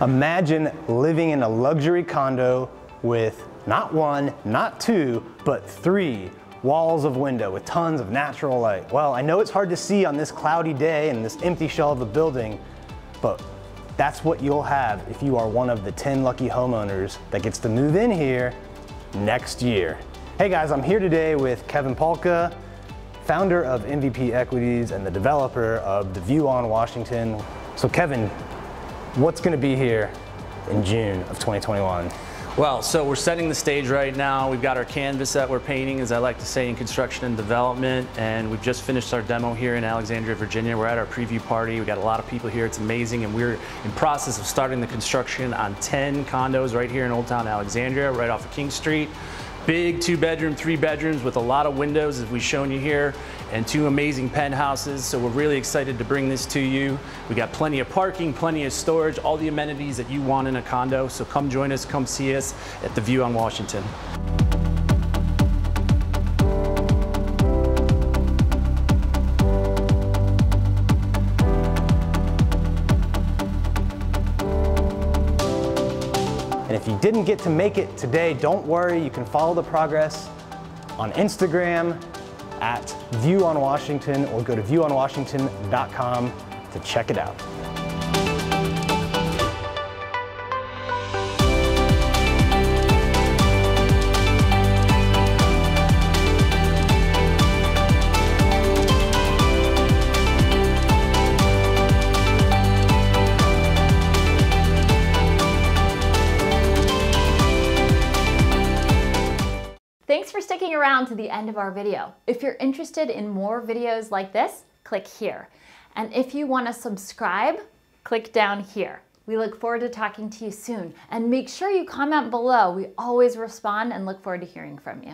Imagine living in a luxury condo with not one, not two, but three walls of window with tons of natural light. Well, I know it's hard to see on this cloudy day and this empty shell of a building, but that's what you'll have if you are one of the 10 lucky homeowners that gets to move in here next year. Hey guys, I'm here today with Kevin Palka, founder of MVP Equities and the developer of The View on Washington. So Kevin, what's gonna be here in June of 2021? Well, so we're setting the stage right now. We've got our canvas that we're painting, as I like to say, in construction and development, and we've just finished our demo here in Alexandria, Virginia. We're at our preview party. We got a lot of people here. It's amazing, and we're in process of starting the construction on 10 condos right here in Old Town Alexandria, right off of King Street. Big two bedroom, three bedrooms with a lot of windows as we've shown you here and two amazing penthouses. So we're really excited to bring this to you. We got plenty of parking, plenty of storage, all the amenities that you want in a condo. So come join us, come see us at The View on Washington. And if you didn't get to make it today, don't worry, you can follow the progress on Instagram at View on Washington or go to viewonwashington.com to check it out. Thanks for sticking around to the end of our video. If you're interested in more videos like this, click here. And if you want to subscribe, click down here. We look forward to talking to you soon. And make sure you comment below. We always respond and look forward to hearing from you.